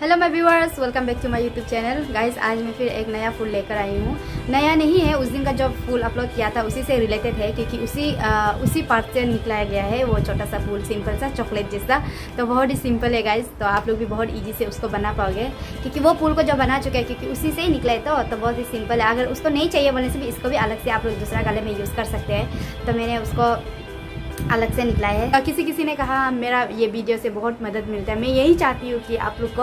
Hello my viewers welcome back to my YouTube channel guys आज मैं फिर एक नया फूल लेकर आई हूँ। नया नहीं है उस दिन का जो फूल अपलोड किया था उसी से रिलेटेड है क्योंकि उसी आ, उसी पार्ट से निकलाया गया है वो छोटा सा फूल सिंपल सा चॉकलेट जैसा। तो बहुत ही सिंपल है गाइस तो आप लोग भी बहुत ईजी से उसको बना पाओगे। क्योंकि वो फूल को जो बना चुके हैं क्योंकि उसी से ही निकला है तो, तो बहुत ही सिंपल है। अगर उसको नहीं चाहिए बोलने से भी इसको भी अलग से आप लोग दूसरा गले में यूज़ कर सकते हैं। तो मैंने उसको अलग से निकला है। किसी किसी ने कहा मेरा ये वीडियो से बहुत मदद मिलता है। मैं यही चाहती हूँ कि आप लोग को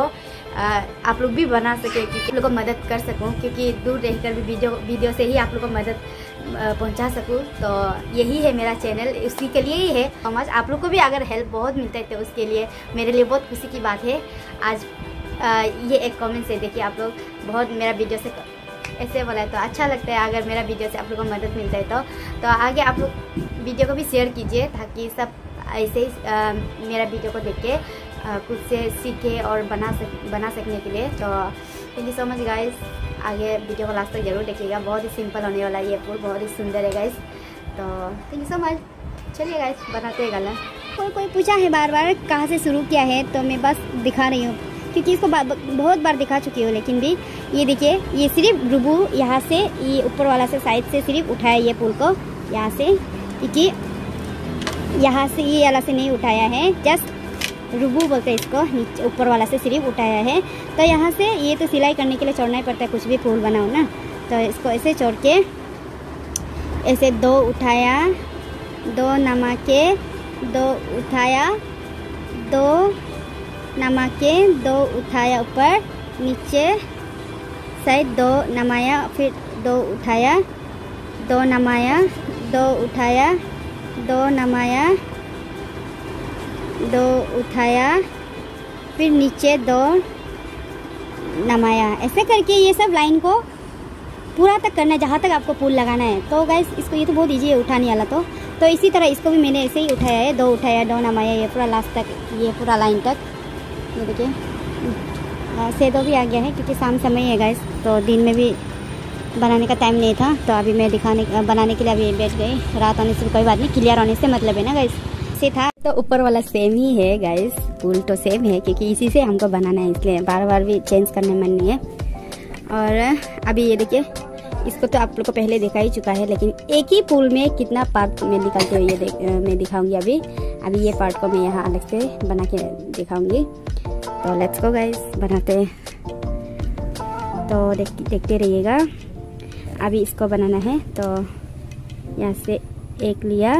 आप लोग भी बना सके कि आप लोग को मदद कर सकूँ क्योंकि दूर रहकर भी वीडियो वीडियो से ही आप लोग को मदद पहुँचा सकूँ। तो यही है मेरा चैनल। उसी के लिए ही है। समझ आप लोग को भी अगर हेल्प बहुत मिलता है तो उसके लिए मेरे लिए बहुत खुशी की बात है। आज आ, ये एक कमेंट से देखिए आप लोग बहुत मेरा वीडियो से ऐसे बोला है तो अच्छा लगता है अगर मेरा वीडियो से आप लोग को मदद मिलता है तो। तो आगे आप लोग वीडियो को भी शेयर कीजिए ताकि सब ऐसे ही मेरा वीडियो को देख के खुद से सीखे और बना सक, बना सकने के लिए। तो thank you so much guys आगे वीडियो को लास्ट तक ज़रूर देखिएगा। बहुत ही सिंपल होने वाला है ये फूल बहुत ही सुंदर है गाइस तो थैंक यू सो मच चलिए गाइस बनाते हैं गला। कोई कोई पूछा है बार बार कहाँ से शुरू किया है? तो मैं बस दिखा रही हूँ। क्योंकि इसको बहुत बार दिखा चुकी हूँ, लेकिन भी ये देखिए, ये सिर्फ़ रुबू यहाँ से, ये ऊपर वाला से, साइड से सिर्फ़ उठाया ये पुल को, यहाँ से, क्योंकि यहाँ से ये वाला से नहीं उठाया है, जस्ट रुबू बोलते हैं इसको, नीचे, ऊपर वाला से सिर्फ़ उठाया है। तो यहाँ से ये तो सिलाई करने के लिए छोड़ना ही पड़ता है, कुछ भी फूल बनाओ ना। तो इसको ऐसे छोड़ के, ऐसे दो उठाया, दो नमा के, दो उठाया, दो नमके दो उठाया ऊपर, नीचे साइड दो नमाया, फिर दो उठाया, दो नमाया, दो उठाया, दो नमाया, दो उठाया, फिर नीचे दो नमाया। ऐसे करके ये सब लाइन को पूरा तक करना है, जहाँ तक आपको पुल लगाना है। तो गैस इसको ये तो बहुत ईजी है उठाने वाला तो। तो इसी तरह इसको भी मैंने ऐसे ही उठाया है, दो उठाया, दो नमाया, ये पूरा लास्ट तक, ये पूरा लाइन तक। ये देखिए सेदो भी आ गया है, क्योंकि शाम समय ही है गैस तो दिन में भी बनाने का टाइम नहीं था तो अभी मैं दिखाने, बनाने के लिए अभी बैठ गई। रात आने से कोई बात नहीं क्लियर होने से मतलब है ना गैस से था। तो ऊपर वाला सेम ही है गैस फूल तो सेम है, क्योंकि इसी से हमको बनाना है, इसलिए बार बार भी चेंज करने मन नहीं है। और अभी ये देखिए, इसको तो आप लोग को पहले दिखा ही चुका है, लेकिन एक ही पुल में कितना पार्ट में निकालते हुए ये मैं दिखाऊँगी अभी। अभी ये पार्ट को मैं यहाँ अलग से बना के दिखाऊँगी। तो लेट्स गो गाइस बनाते तो देख, देखते रहिएगा. अभी इसको बनाना है. तो यहाँ से एक लिया.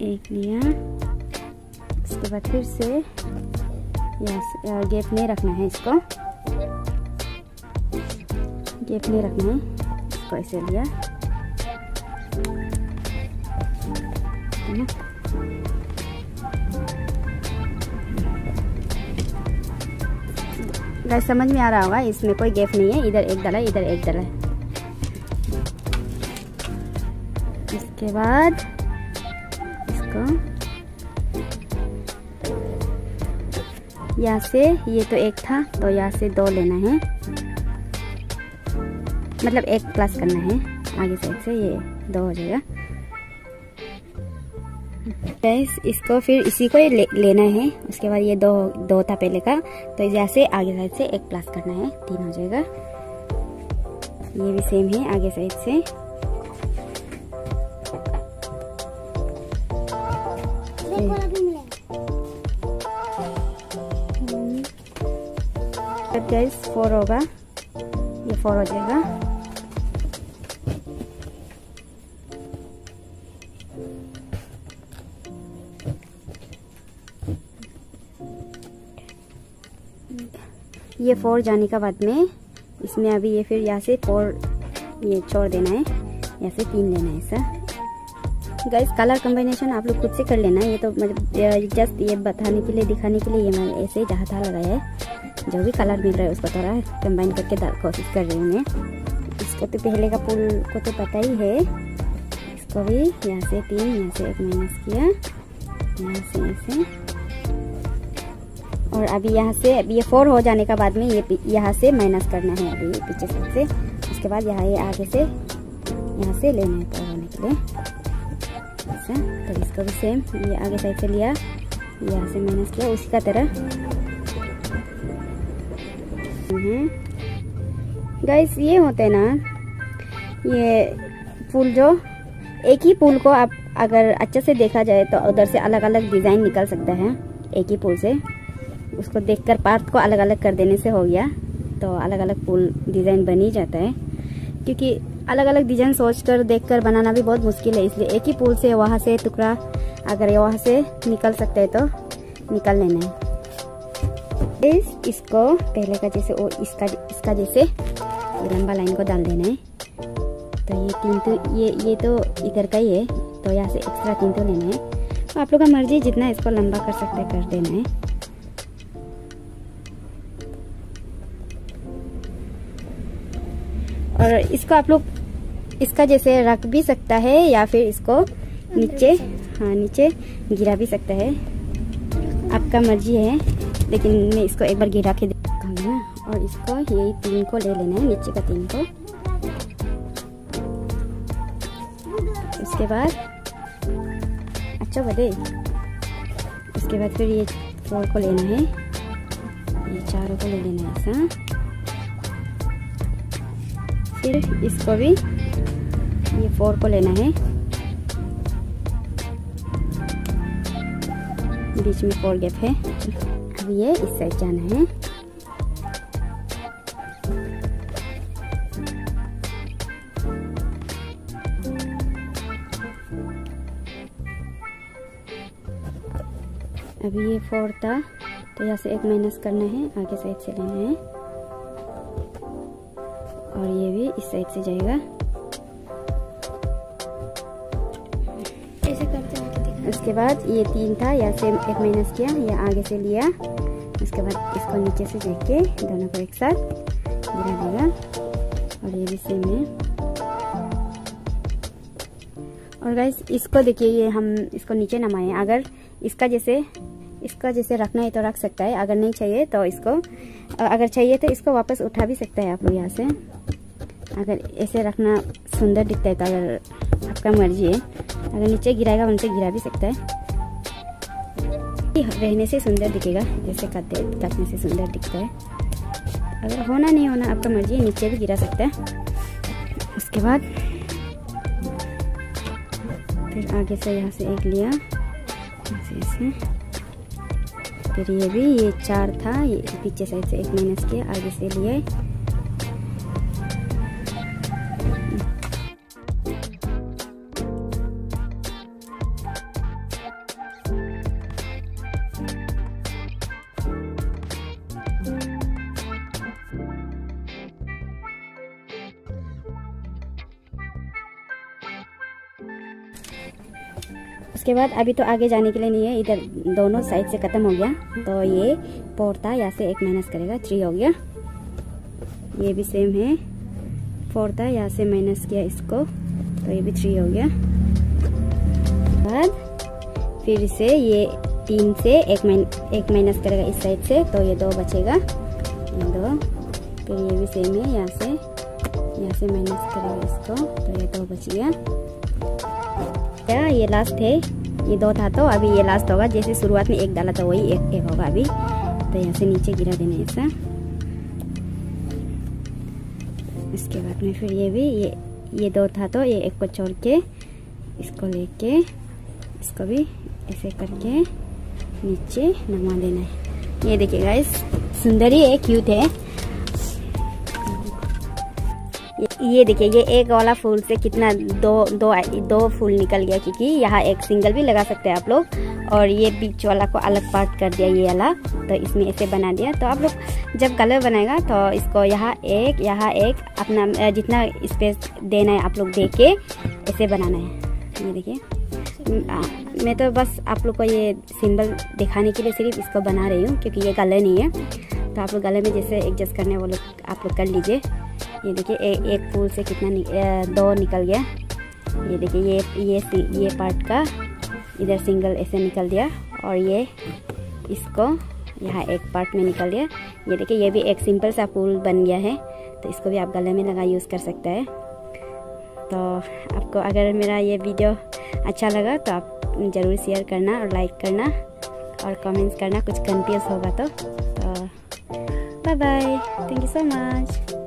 एक लिया. उसके बाद फिर से गेप नहीं रखना है इसको. गेप नहीं रखना है. इसको ऐसे लिया. गाइस समझ में आ रहा होगा, इसमें कोई गैप नहीं है, इधर एक डला, इधर एक डला। इसके बाद इसको यहाँ से, ये तो एक था तो यहाँ से दो लेना है। मतलब एक प्लस करना है, आगे साइड से ये। दो हो जाएगा। गैस इसको फिर इसी को ले, लेना है। उसके बाद ये दो दो था पहले का तो जैसे आगे साइड से एक प्लस करना है। तीन हो जाएगा। ये भी सेम है आगे साइड से। गाइस फोर होगा। ये फोर हो जाएगा। ये फोर जाने का बाद में इसमें अभी ये फिर यहाँ से फोर ये छोड़ देना है, यहाँ से तीन लेना है, ऐसा। गाइस कलर कॉम्बिनेशन आप लोग खुद से कर लेना, ये तो मतलब जस्ट ये बताने के लिए, दिखाने के लिए ये मैं ऐसे ही जहाँ था लगाया है। जो भी कलर मिल रहा है उसको थोड़ा कंबाइन करके कोशिश कर रही हूँ मैं। इसको तो पहले का पुल को तो पता ही है। इसको भी यहाँ से तीन, यहाँ से एक माइनस किया। यहाँ से ऐसे। और अभी यहाँ से अभी ये फोर हो जाने का बाद में ये यहाँ से माइनस करना है अभी पीछे साइड से। उसके बाद यहाँ ये आगे से, यहाँ से लेना है फोर होने के लिए। ऐसा तो इसको भी सेम ये आगे साइड से लिया, यहाँ से माइनस किया, उसी का तरह। गाइस हम्म। ये होते हैं ना, ये फूल जो, एक ही फूल को आप अगर अच्छे से देखा जाए तो उधर से अलग अलग डिज़ाइन निकल सकता है, एक ही फूल से। उसको देखकर पार्ट को अलग अलग कर देने से हो गया। तो अलग अलग फूल डिज़ाइन बन ही जाता है। क्योंकि अलग अलग डिज़ाइन सोचकर देखकर बनाना भी बहुत मुश्किल है, इसलिए एक ही पुल से वहाँ से टुकड़ा अगर वहाँ से निकल सकते हैं तो निकल लेना है। इस इसको पहले का जैसे और इसका इसका जैसे लंबा लाइन को डाल देना है। तो ये तीन तो ये ये तो इधर का ही है। तो यहाँ से एक्स्ट्रा तीन तो लेना है। तो आप लोग का मर्ज़ी, जितना इसको लंबा कर सकते कर देना है। और इसको आप लोग इसका जैसे रख भी सकता है या फिर इसको नीचे हाँ नीचे गिरा भी सकता है। आपका मर्ज़ी है, लेकिन मैं इसको एक बार गिरा के देखूँगी ना। और इसको यही तीन को ले लेना है, नीचे का तीन को। उसके बाद अच्छा बदे। उसके बाद फिर ये फोर को लेना है। ये चारों को ले लेना है ऐसा। फिर इसको भी ये फोर को लेना है। बीच में फोर गैप है। अब ये इस साइड जाना है। अभी ये फोर था तो यहाँ से एक माइनस करना है, आगे साइड से लेना है। और ये भी इस साइड से जाएगा। ऐसे उसके बाद ये तीन था यहाँ से एक माइनस किया या आगे से लिया। उसके बाद इसको नीचे से देख के दोनों को एक साथ गिरा देगा। और ये भी सेम है। और गाइस इसको देखिए ये हम इसको नीचे नमाए। अगर इसका जैसे इसका जैसे रखना है तो रख सकता है, अगर नहीं चाहिए तो इसको अगर चाहिए तो इसको वापस उठा भी सकता है आप यहाँ से। अगर ऐसे रखना सुंदर दिखता है तो अगर आपका मर्ज़ी है। अगर नीचे गिराएगा वहीं से गिरा भी सकता है। रहने से सुंदर दिखेगा, जैसे कटते, कटने से सुंदर दिखता है। अगर होना नहीं होना, आपका मर्ज़ी है, नीचे भी गिरा सकता है। उसके बाद फिर आगे से यहाँ से एक लिया। ऐसे फिर ये भी ये चार था, ये पीछे साइड से एक माइनस किया, आगे से लिए। उसके बाद अभी तो आगे जाने के लिए नहीं है, इधर दोनों साइड से ख़त्म हो गया। तो ये फोर था यहाँ से एक माइनस करेगा थ्री हो गया। ये भी सेम है। फोर था यहाँ से माइनस किया इसको तो ये भी थ्री हो गया। बाद फिर से ये तीन से एक माइन एक माइनस करेगा इस साइड से तो ये दो बचेगा। ये दो। फिर ये भी सेम है, यहाँ से यहाँ से माइनस करेगा इसको तो ये दो बच गया। क्या ये लास्ट है ये दो था तो अभी ये लास्ट होगा, जैसे शुरुआत में एक डाला था वही एक एक होगा अभी। तो यहाँ से नीचे गिरा देना ऐसा। इसके बाद में फिर ये भी, ये ये दो था तो ये एक को छोड़ के, इसको लेके, इसको भी ऐसे करके नीचे नमा देना है। ये देखिए गाइस सुंदर ही है क्यूट है। ये देखिए, ये एक वाला फूल से कितना दो दो दो फूल निकल गया, क्योंकि यहाँ एक सिंगल भी लगा सकते हैं आप लोग। और ये बीच वाला को अलग पार्ट कर दिया, ये वाला। तो इसमें ऐसे बना दिया। तो आप लोग जब कलर बनाएगा तो इसको यहाँ एक यहाँ एक, अपना जितना स्पेस देना है आप लोग दे के ऐसे बनाना है। ये देखिए। मैं तो बस आप लोग को ये सिंबल दिखाने के लिए सिर्फ़ इसको बना रही हूँ, क्योंकि ये गले नहीं है। तो आप लोग गले में जैसे एडजस्ट करने वो लोग आप लोग कर लीजिए। ये देखिए एक फूल से कितना नि, ए, दो निकल गया। ये देखिए ये ये ये पार्ट का इधर सिंगल ऐसे निकल दिया और ये इसको यहाँ एक पार्ट में निकल दिया। ये देखिए ये भी एक सिंपल सा फूल बन गया है तो इसको भी आप गले में लगा यूज़ कर सकते हैं। तो आपको अगर मेरा ये वीडियो अच्छा लगा तो आप ज़रूर शेयर करना और लाइक करना और कमेंट्स करना कुछ कन्फ्यूज़ होगा तो। Bye bye thank you so much